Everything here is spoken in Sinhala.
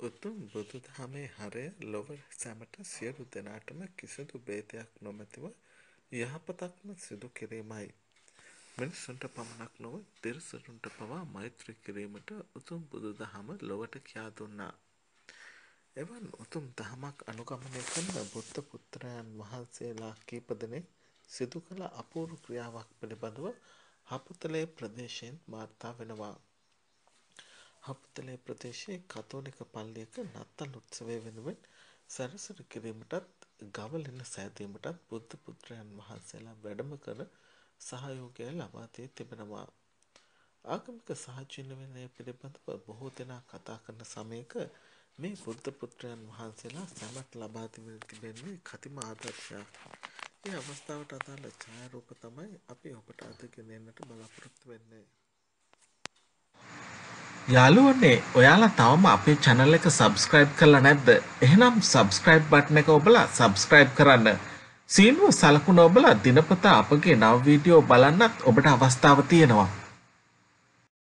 උතුම් බුදු දහමේ හරය ලොව සැමට සියලු දෙනාටම කිසිදු බේදයක් නොමැතිව යහපතක්ම සිදු කිරීමයි. මිනිස්සුන්ට පමණක් නොව තිරිසනුන්ට පවා මෛත්‍රී කිරීමට උතුම් බුදු දහම ලොවට කියා දුන්නා. එවන් උතුම් දහමක් අනුගමනය කරන බුද්ධ පුත්‍රයන් වහන්සේලා කීප දෙනෙක් සිදු කළ අපූරු ක්‍රියාවක් පිළිබඳව හපුතලේ ප්‍රදේශයෙන් වාර්තා වෙනවා. හප්තලේ ප්‍රදේශයේ කතෝලික පල්ලියක නත්තල් උත්සවය වෙනුවෙන් සැරසුරු කිරීමටත් ගවලෙන සෑදීමටත් බුද්ධ පුත්‍රයන් වහන්සේලා වැඩම කර සහයෝගය ලබා දී තිබෙනවා. ආගමික සහජීවනය පිළිබඳව බොහෝ දෙනා කතා කරන සමයක මේ බුද්ධ පුත්‍රයන් වහන්සේලා සැමට ලබා දෙමින් තිබෙන්නේ කතිම ආදර්ශයක්. ඒ අවස්ථාවට අදාළ ඡායාරූප තමයි අපි ඔබට අද ගෙනෙන්නට බලාපොරොත්තු වෙන්නේ. යාළුවනේ ඔයාලා තවම අපේ channel එක subscribe කරලා නැද්ද? එහෙනම් subscribe button එක ඔබලා subscribe කරන්න. සීනුව සලකුණ ඔබලා දිනපතා අපගේ නව වීඩියෝ බලන්නත් ඔබට අවස්ථාව තියෙනවා.